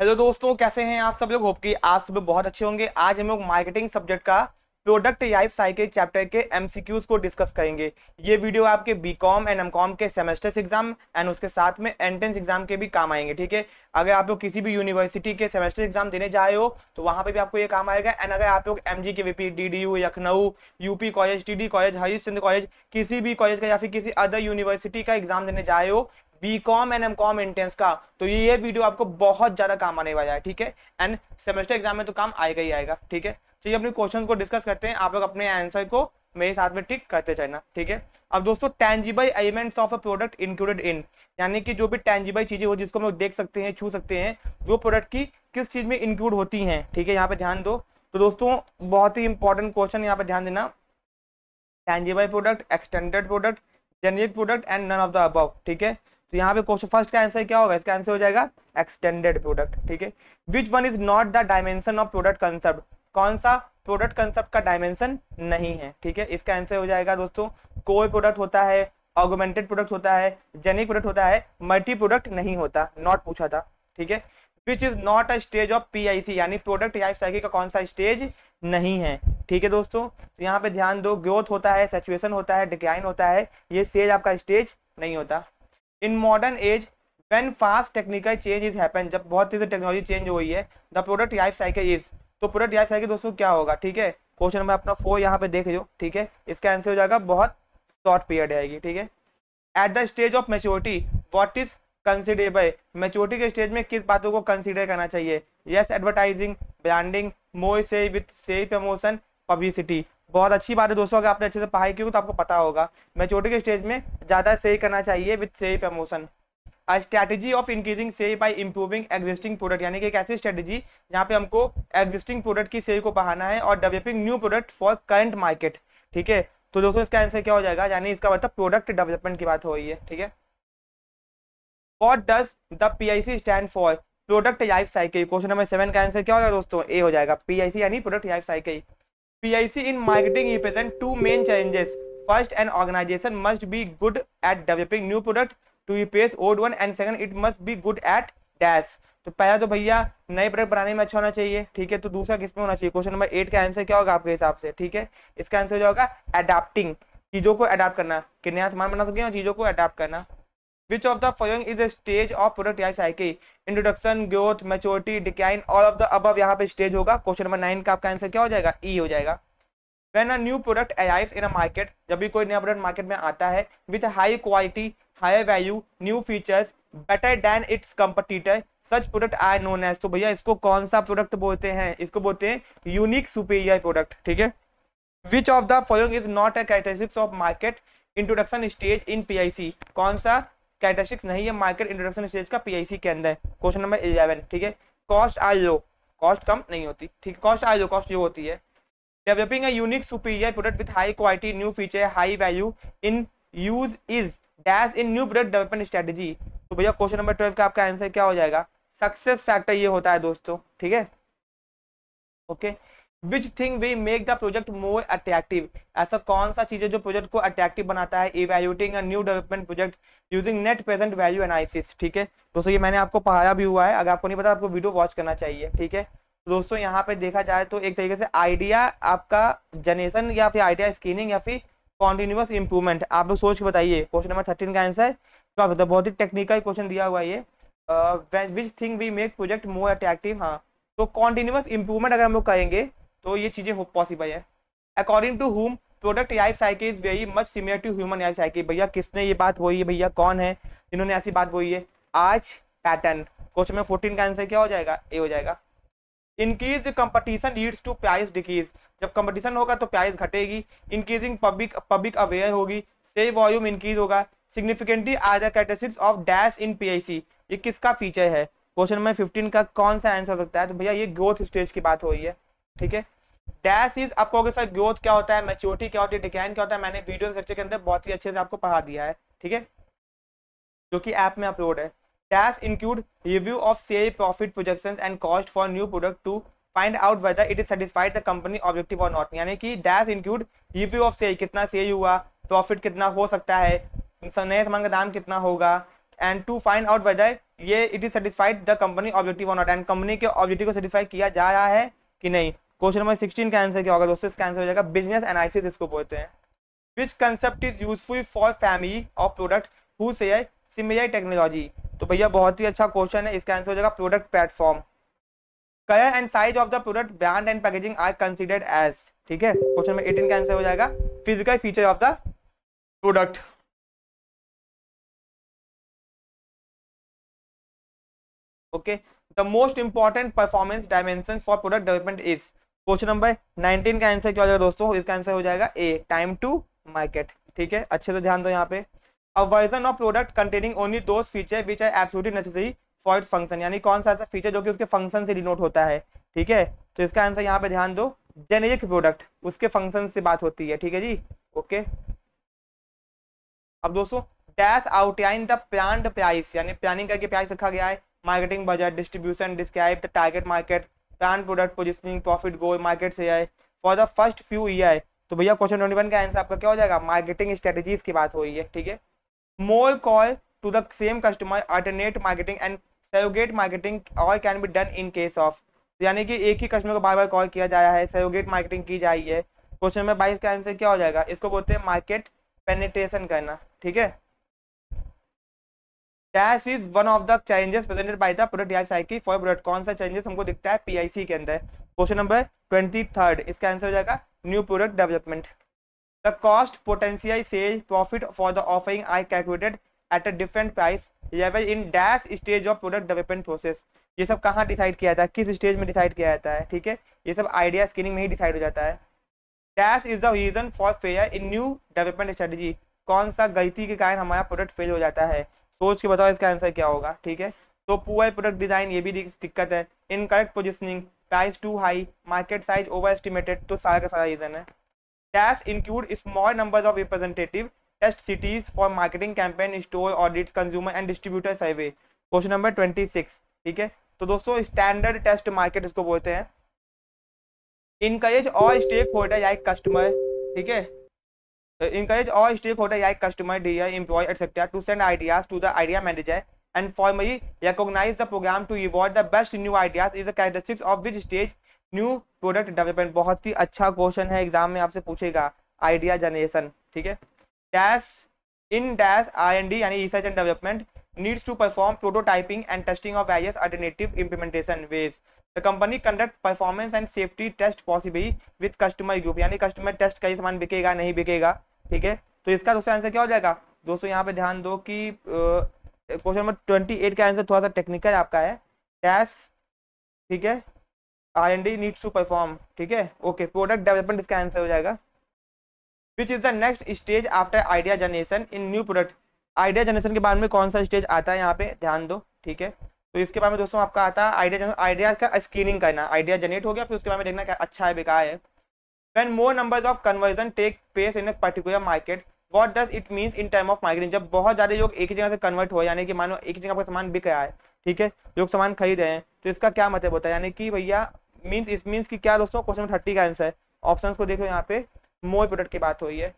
Hello दोस्तों, कैसे हैं आप सब लोग? होप कि आप सब बहुत अच्छे होंगे। आज हम लोग मार्केटिंग सब्जेक्ट का प्रोडक्ट लाइफ साइकिल चैप्टर के एमसीक्यूज को डिस्कस करेंगे। ये वीडियो आपके B Com and M Com के सेमेस्टर्स एग्ज़ाम एंड उसके साथ में एंट्रेंस एग्ज़ाम के भी काम आएँगे, ठीक है? अगर आप लोग किसी भी यूनिवर्सिटी के सेमेस्टर एग्ज़ाम देने जा रहे हो तो वहाँ पे भी आपको ये काम आएगा। एंड अगर आप लोग M G K VP D D U Lucknow UP college T D college Harish college किसी भी कॉलेज का या फिर किसी अदर यूनिवर्सिटी का एग्ज़ाम देने जा रहे हो B com and M com entrance का तो ये वीडियो आपको बहुत ज़्यादा काम आने वाला है, ठीक है? एंड सेमेस्टर एग्ज़ाम में तो काम आएगा ही आएगा, ठीक है? चलिए अपने क्वेश्चन को डिस्कस करते हैं, आप लोग अपने आंसर को मेरे साथ में टिक करते जाना, ठीक है? अब दोस्तों tangible elements of a product included in यानी कि जो भी टेंजिबल चीज़ें हो, जिसको हम लोग देख सकते हैं, छू सकते हैं, वो प्रोडक्ट की किस चीज़ में इंक्लूड होती हैं, ठीक है? यहाँ पे ध्यान दो। तो दोस्तों, बहुत ही इंपॉर्टेंट क्वेश्चन यहाँ पे ध्यान देना। Tangible product extended product generic product and none of the above ठीक है? तो यहाँ पे क्वेश्चन फ़र्स्ट का आंसर क्या होगा? इसका आंसर हो जाएगा एक्सटेंडेड प्रोडक्ट ठीक है? Which one is not the dimension of product concept कौन सा प्रोडक्ट कंसेप्ट का डायमेंशन नहीं है, ठीक है? इसका आंसर हो जाएगा दोस्तों, कोई प्रोडक्ट होता है ऑगमेंटेड प्रोडक्ट होता है जेनिक प्रोडक्ट होता है मल्टी प्रोडक्ट नहीं होता नॉट पूछा था, ठीक है? Which is not a stage of PIC यानी प्रोडक्ट लाइफ साइकिल का कौन सा स्टेज नहीं है, ठीक है दोस्तों? तो यहाँ पे ध्यान दो ग्रोथ होता है सेचुएशन होता है डिक्लाइन होता है, ये स्टेज आपका स्टेज नहीं होता। In modern age when fast technical change is happen जब बहुत तेज़ी टेक्नोलॉजी चेंज हुई है the product life cycle is तो प्रोडक्ट लाइफ साइकिल दोस्तों क्या होगा, ठीक है? क्वेश्चन नंबर अपना फोर यहाँ पे देख लो ठीक है? इसका आंसर हो जाएगा, बहुत शॉर्ट पीरियड आएगी, ठीक है? At the stage of maturity what is considerable maturity के स्टेज में किस बातों को कंसिडर करना चाहिए? यस एडवर्टाइजिंग ब्रांडिंग मोर से विथ से प्रमोशन पब्लिसिटी बहुत अच्छी बात है दोस्तों, अगर आपने अच्छे से पढ़ाई की तो आपको पता होगा। मेच्योरिटी के स्टेज में ज़्यादा सही करना चाहिए विथ सही promotion a strategy of increasing sale by improving existing product यानी कि एक ऐसी स्ट्रेटेजी जहाँ पे हमको एग्जिस्टिंग प्रोडक्ट की सेल को बढ़ाना है और developing new product for current market ठीक है? तो दोस्तों, इसका आंसर क्या हो जाएगा? यानी इसका मतलब प्रोडक्ट डेवलपमेंट की बात हो रही है। ठीक है? What does the P I C stand for product life cycle question number seven का आंसर क्या होगा दोस्तों? ए हो जाएगा पी आई सी यानी product life cycle PIC in marketing represent two main challenges. First, an organization must be good at developing new product to replace old one and second, it must be good at dash. तो पहला तो भैया नए product बनाने में अच्छा होना चाहिए ठीक है तो दूसरा किसमें होना चाहिए क्वेश्चन नंबर एट का आंसर क्या होगा आपके हिसाब से ठीक है इसका आंसर जो होगा अडेप्टिंग चीज़ों को अडेप्ट करना कि नया सामान बना सके चीज़ों को अडेप्ट करना which of the following is a stage of product life cycle introduction growth maturity decline all of the अब यहाँ पे स्टेज होगा। क्वेश्चन नंबर नाइन का आपका आंसर क्या हो जाएगा? ई e हो जाएगा। When a new product arrive in a market जब भी कोई नया प्रोडक्ट मार्केट में आता है with high quality higher value new features better than its competitor such product I known as तो भैया, इसको कौन सा प्रोडक्ट बोलते हैं? इसको बोलते हैं यूनिक सुपीरियर प्रोडक्ट ठीक है? Which of the following is not a characteristics of market introduction stage in P कौन सा? कैरेक्टरिस्टिक्स नहीं है मार्केट इंट्रोडक्शन स्टेज का पीआईसी के अंदर क्वेश्चन नंबर इलेवन ठीक है? कॉस्ट आर लो कॉस्ट कम नहीं होती, ठीक कॉस्ट आर लो कॉस्ट जो होती है। Developing a unique superior product with high quality new feature high value in use is dash in new product development strategy तो भैया क्वेश्चन नंबर ट्वेल्व का आपका आंसर क्या हो जाएगा? सक्सेस फैक्टर ये होता है दोस्तों, ठीक है? Okay okay? Which thing we make the project more attractive ऐसा कौन सा चीज़ है जो प्रोजेक्ट को अट्रैक्टिव बनाता है? Evaluating a new development project using net present value analysis ठीक है? दोस्तों, ये मैंने आपको पढ़ाया भी हुआ है। अगर आपको नहीं पता, आपको वीडियो वॉच करना चाहिए, ठीक है? तो दोस्तों, यहाँ पे देखा जाए तो एक तरीके से आइडिया आपका जनरेशन या फिर आइडिया स्क्रीनिंग या फिर कॉन्टिन्यूस इंप्रूवमेंट आप लोग सोच के बताइए। क्वेश्चन नंबर थर्टीन का आंसर है। बहुत ही टेक्निकल क्वेश्चन दिया हुआ ये। Which thing we make project more attractive हाँ तो कॉन्टिन्यूस इंप्रूवमेंट अगर हम लोग करेंगे तो ये चीज़ें पॉसिबल है। According to whom product life cycle is very much similar to human life cycle भैया, किसने ये बात बोली है? भैया, कौन है? जिन्होंने ऐसी बात बोली है। आज पैटर्न क्वेश्चन में फोर्टीन का आंसर क्या हो जाएगा? ए हो जाएगा। Increase competition leads to price decrease जब कंपटीशन होगा तो प्राइस घटेगी। इंक्रीजिंग पब्लिक पब्लिक अवेयर होगी। सेल वॉल्यूम इंक्रीज होगा। Significantly are the characteristics of dash in PIC ये किसका फीचर है? क्वेश्चन में फिफ्टीन का कौन सा आंसर हो सकता है? तो भैया, ये ग्रोथ स्टेज की बात हो रही है। ठीक है? डैश इज़ आपको अगर सर ग्रोथ क्या होता है मेच्योरिटी क्या होती है डिक्लाइन क्या होता है, मैंने वीडियो सेक्शन के अंदर बहुत ही अच्छे से आपको पढ़ा दिया है, ठीक है? जो कि ऐप में अपलोड है। Dash include review of sale profit projection and cost for new product to find out whether it is satisfied the company objective और नॉट यानी कि dash include review of sale कितना सेल हुआ profit कितना हो सकता है, नए सामान का दाम कितना होगा and to find out whether ये it is satisfied the company objective और नॉट एंड कंपनी के ऑब्जेक्टिव को सेटिस्फाई किया जा रहा है कि नहीं? क्वेश्चन नंबर सिक्सटीन का आंसर क्या होगा दोस्तों? इसका आंसर हो जाएगा बिज़नेस एनालिसिस इसको बोलते हैं। Which concept is useful for family of product who से सिमिलर टेक्नोलॉजी तो भैया, बहुत ही अच्छा क्वेश्चन है। इसका आंसर हो जाएगा product platform colour and size of the product brand and packaging are considered as ठीक है? क्वेश्चन नंबर एटीन का आंसर हो जाएगा। Physical feature of the product okay? The most important performance dimensions for product development is question number 19 का answer क्या हो जाएगा दोस्तों? इसका आंसर हो जाएगा ए टाइम टू मार्केट ठीक है? अच्छे से ध्यान दो यहाँ पे। A version of product containing only those feature which are absolutely necessary for its function यानी कौन सा ऐसा फीचर जो कि उसके फ़ंक्शन से डिनोट होता है, ठीक है? तो इसका आंसर यहाँ पे ध्यान दो। जेनेरिक प्रोडक्ट उसके फ़ंक्शन से बात होती है, ठीक है जी? ओके अब दोस्तों dash outline the plan price यानी प्लानिंग करके प्राइस रखा गया है। Marketing budget distribution describe the target market plan product positioning profit goal market से आए। For the first few year तो भैया क्वेश्चन ट्वेंटी वन का आंसर आपका क्या हो जाएगा? मार्केटिंग स्ट्रेटेजीज की बात हो रही है, ठीक है? More call to the same customer alternate marketing and surrogate marketing और can be done in case of यानी कि एक ही कस्टमर को बार बार कॉल किया जा रहा है सरोगेट मार्केटिंग की जा रही है। क्वेश्चन नंबर बाईस का आंसर क्या हो जाएगा? इसको बोलते हैं मार्केट पेनिट्रेशन करना, ठीक है? Dash is one of the challenges presented by the product life cycle for product कौन सा चैलेंजेस हमको दिखता है पीआईसी के अंदर। क्वेश्चन नंबर ट्वेंटी थर्ड इसका आंसर हो जाएगा new product development the cost potential sale profit for the offering I calculated at a different price level in dash stage of product development process ये सब कहाँ decide किया जाता है? किस स्टेज में डिसाइड किया जाता है? ठीक है? ये सब आइडिया स्क्रीनिंग में ही डिसाइड हो जाता है। Dash is the reason for fair in new development strategy कौन सा गलती के कारण हमारा प्रोडक्ट फेल हो जाता है? सोच के बताओ इसका आंसर क्या होगा, ठीक है? तो पुअर प्रोडक्ट डिज़ाइन ये भी दिक्कत है। Incorrect positioning price too high market size over estimated तो सारा का सारा रीजन है। Dash include small number of representative test cities for marketing campaign store audit consumer and distributor survey question number twenty six ठीक है? तो दोस्तों standard test market इसको बोलते हैं। इनकरेज और स्टेक होल्डर या कस्टमर ठीक है? इनकरेज ऑल स्टेक होल्डर या customer D employ etcetera to send ideas to the idea manager and for may recognize the program to award the best new ideas is the characteristics of which stage new product development बहुत ही अच्छा question है exam में आपसे पूछेगा idea generation ठीक है? Dash in dash I and D यानी research and development needs to perform prototyping and testing of various alternative implementation ways The company conduct performance and safety test possibly with customer group, यानी customer test कई सामान बिकेगा, नहीं बिकेगा, ठीक है? तो इसका दोस्तों आंसर क्या हो जाएगा? दोस्तों, यहाँ पे ध्यान दो कि क्वेश्चन नंबर ट्वेंटी एट का आंसर थोड़ा सा टेक्निकल आपका है। टैस ठीक है? I N D needs to perform ठीक है? ओके प्रोडक्ट डेवलपमेंट इसका आंसर हो जाएगा। Which is the next stage after idea generation in new product idea generation के बाद में कौन सा स्टेज आता है यहाँ पे? ध्यान दो, ठीक है? तो इसके बाद में दोस्तों आपका आता है आइडिया आइडिया का स्क्रीनिंग करना। आइडिया जनरेट हो गया, फिर उसके बाद में देखना क्या अच्छा है, बेकार है। When more numbers of conversion take place in a particular market, what does it means in term of marketing जब बहुत ज़्यादा लोग एक ही जगह से कन्वर्ट हो यानी कि मानो एक ही जगह पर सामान बिक रहा है, ठीक है? लोग सामान खरीद रहे हैं तो इसका क्या मतलब होता है? यानी कि भैया मीन्स इस मीन्स की क्या दोस्तों? क्वेश्चन थर्टी का आंसर है। ऑप्शन को देखो यहाँ पे मोर प्रोडक्ट की बात हुई है।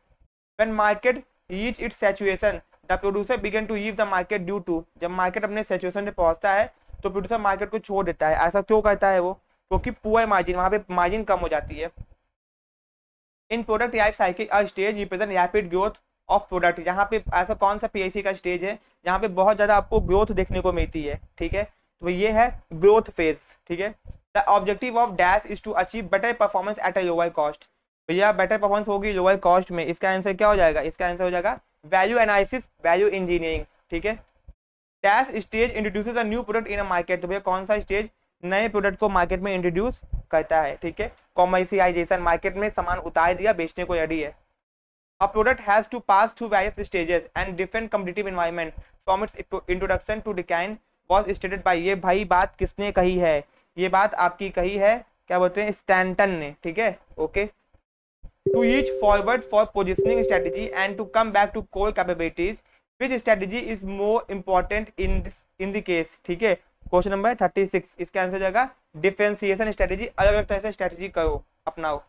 When market reach its saturation the producer begin to leave the market due to, जब मार्केट अपने सेचुएशन पे पहुँचता है तो प्रोड्यूसर मार्केट को छोड़ देता है। ऐसा क्यों करता है वो? क्योंकि पुअर मार्जिन वहाँ पे मार्जिन कम हो जाती है। In product life cycle stage represent rapid growth of product यहाँ पे ऐसा कौन सा पीआईसी का स्टेज है, जहाँ पे बहुत ज़्यादा आपको ग्रोथ देखने को मिलती है, ठीक है? तो ये है ग्रोथ फ़ेज़ ठीक है? The objective of dash is to achieve better performance at a lower cost भैया बेटर परफॉर्मेंस होगी लोअर कॉस्ट में। इसका आंसर क्या हो जाएगा? इसका आंसर हो जाएगा वैल्यू एनालिसिस वैल्यू इंजीनियरिंग ठीक है? Dash stage introduces a new product in a market तो भैया, कौन सा स्टेज नए प्रोडक्ट को मार्केट में इंट्रोड्यूस करता है, ठीक है? कॉमर्शियलाइजेशन मार्केट में सामान उतार दिया, बेचने को रेडी है। A product has to pass through various stages and different competitive environment from its introduction to decline was stated by ये। भाई, बात किसने कही है? ये बात आपकी कही है, क्या बोलते हैं? स्टैंटन ने, ठीक है? Okay to each forward for positioning strategy and to come back to core capabilities which strategy is more important in this in the case ठीक है क्वेश्चन नंबर थर्टी सिक्स इसका आंसर जाएगा डिफ्रेंसिएशन स्ट्रेटेजी अलग अलग तरह से strategy करो अपनाओ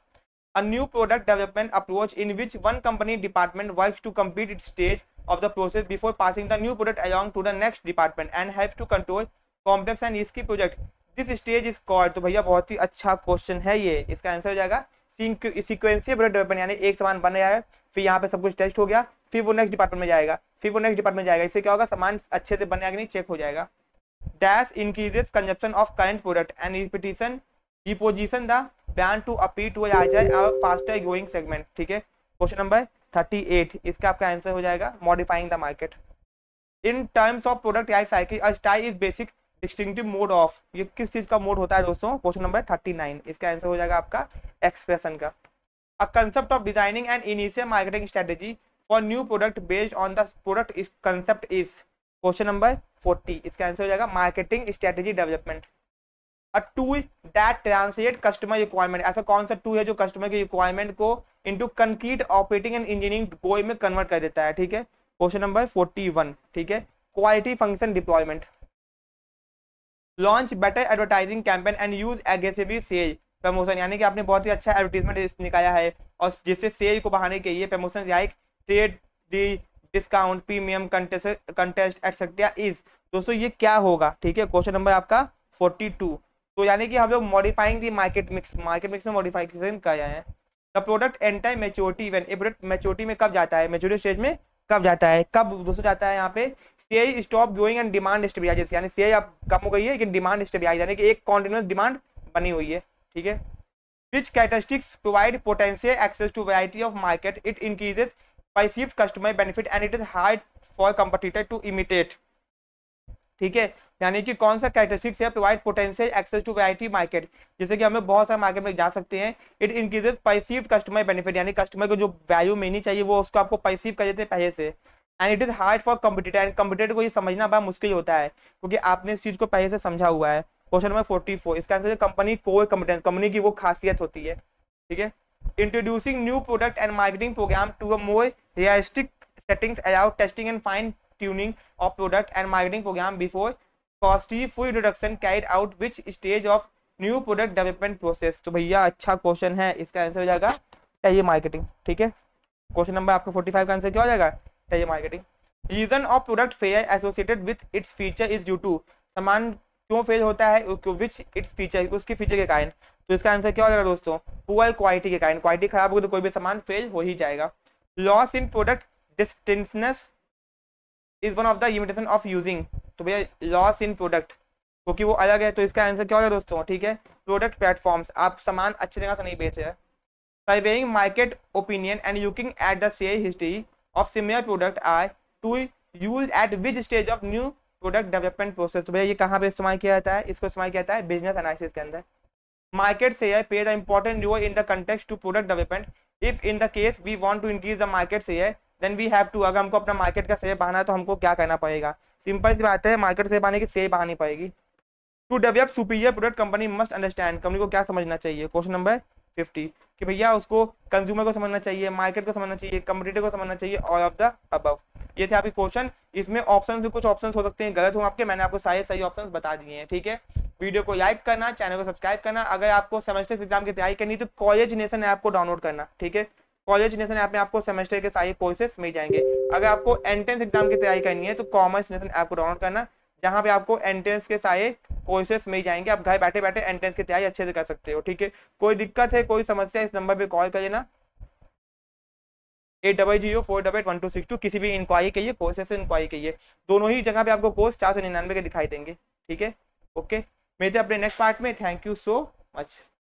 a new product development approach in which one company department works to complete its stage of the process before passing the new product along to the next department and helps to control complex and risky project this stage is called तो भैया बहुत ही अच्छा question है ये इसका answer हो जाएगा प्रोडक्ट डेवलपमेंट यानी एक सामान बन गया है, फिर यहाँ पे सब कुछ टेस्ट हो गया, फिर वो नेक्स्ट डिपार्टमेंट में जाएगा, फिर वो नेक्स्ट डिपार्टमेंट जाएगा। इससे क्या होगा, सामान अच्छे से बनेगा नहीं चेक हो जाएगा। Dash increases consumption of current product and repetition reposition the brand to appeal to larger or faster growing segment ठीक है? क्वेश्चन नंबर थर्टी एट इसका आपका आंसर हो जाएगा modifying the market in terms of product life cycle style is basic distinctive mode of, ये किस चीज़ का मोड होता है दोस्तों? Question number thirty nine. इसका आंसर हो जाएगा आपका एक्सप्रेशन का। A concept of designing and initial marketing strategy for new product based on the product इस concept is question number forty. इसका आंसर हो जाएगा marketing strategy development a tool that translate customer requirement ऐसा कौन सा tool है जो customer की रिक्वायरमेंट को into concrete operating and engineering goal में कन्वर्ट कर देता है? ठीक है? Question number forty one. ठीक है? Quality function deployment launch better advertising campaign and use aggressively sale promotion यानी कि आपने बहुत ही अच्छा एडवर्टीजमेंट निकाला है और जिससे सेल को बढ़ाने के लिए promotion like trade D discount premium contest contest etcetera is दोस्तों, ये क्या होगा? ठीक है क्वेश्चन नंबर आपका 42 तो यानी कि हम लोग modifying the market mix market mix में मॉडिफिकेशन कर रहे हैं। The product enter maturity when a product maturity में कब जाता है? मेच्योरिटी स्टेज में कब जाता है, कब दोस्तों जाता है यहाँ पे? CI stop growing and demand stabilization यानी सीआई अब कम हो गई है, लेकिन डिमांड स्टेबिलाइज यानी कि एक कॉन्टिन्यूस डिमांड बनी हुई है, ठीक है? Which characteristics provide potential access to variety of market it increases perceived customer benefit and it is hard for competitor to imitate ठीक है? यानी कि कौन सा कैरेक्टरिस्टिक्स है provide potential access to variety market जैसे कि हमें बहुत सारे मार्केट में जा सकते हैं। It increases perceive customer benefit यानी कस्टमर को जो वैल्यू मिलनी चाहिए, वो उसको आपको परसीव कर देते हैं पहले से। And it is hard for competitor and competitor को ये समझना बड़ा मुश्किल होता है, क्योंकि आपने इस चीज़ को पहले से समझा हुआ है। क्वेश्चन नंबर फोर्टी फोर इसका answer company core competence company की वो खासियत होती है। ठीक है? Introducing new product and marketing program to a more realistic settings allow testing and fine tuning of product and marketing program before costly full introduction carried out, which stage of new product development process तो भैया अच्छा question है, इसका answer हो जाएगा tele marketing ठीक है? Question number आपका 45 का आंसर क्या हो जाएगा? Tele marketing reason of product fair associated with its feature is due to सामान क्यों फेल होता है विच इट्स फीचर उसके फीचर के कारण। तो इसका आंसर क्या हो जाएगा दोस्तों? पुअर क्वालिटी के कारण। क्वालिटी खराब होगी तो कोई भी सामान फेल हो ही जाएगा। Loss in product distinctiveness is one of the limitation of using तो भैया लॉस इन प्रोडक्ट क्योंकि वो अलग है तो इसका आंसर क्या होगा दोस्तों? ठीक है? प्रोडक्ट प्लेटफॉर्म्स आप सामान अच्छी जगह से नहीं बेच रहे। Surveying market opinion and looking at the sale history of similar product are to use at which stage of new product development process तो भैया, ये कहाँ पे इस्तेमाल किया जाता है? इसको इस्तेमाल किया जाता है बिज़नेस एनालिसिस के अंदर। Market share pay the important role in the context to product development if in the case we want to increase the market share then we have to अगर हमको अपना मार्केट का शेयर बढ़ाना है तो हमको क्या करना पड़ेगा? सिंपल सी बात है मार्केट से पाने की शेयर बढ़ानी पड़ेगी। To develop superior product company must understand company को क्या समझना चाहिए? क्वेश्चन नंबर फिफ्टी कि भैया उसको कंज्यूमर को समझना चाहिए मार्केट को समझना चाहिए कंपटीटर को समझना चाहिए ऑल ऑफ़ द अबव ये थे आपके क्वेश्चन इसमें ऑप्शन भी कुछ ऑप्शन हो सकते हैं, गलत हो आपके, मैंने आपको सारे सही ऑप्शन बता दिए हैं, ठीक है? वीडियो को लाइक करना चैनल को सब्सक्राइब करना, अगर आपको सेमेस्टर एग्ज़ाम की तैयारी करनी तो कॉलेज नेशन ऐप को डाउनलोड करना, ठीक है? कॉलेज नेशन ऐप में आपको सेमेस्टर के सारे कोर्सेस मिल जाएँगे। अगर आपको एंट्रेंस एग्ज़ाम की तैयारी करनी है तो कॉमर्स नेशन ऐप को डाउनलोड करना, जहाँ पे आपको एंट्रेंस के सारे कोर्सेस मिल जाएँगे। आप घर बैठे बैठे एंट्रेंस की तैयारी अच्छे से कर सकते हो, ठीक है? कोई दिक्कत है, कोई समस्या इस नंबर पे कॉल कर लेना। At double zero four double one two six two, किसी भी इंक्वायरी के लिए कोर्सेस इंक्वायरी के लिए। दोनों ही जगह पे आपको कोर्स चार सौ निन्यानवे के दिखाई देंगे, ठीक है? ओके मिलते अपने नेक्स्ट पार्ट में। Thank you so much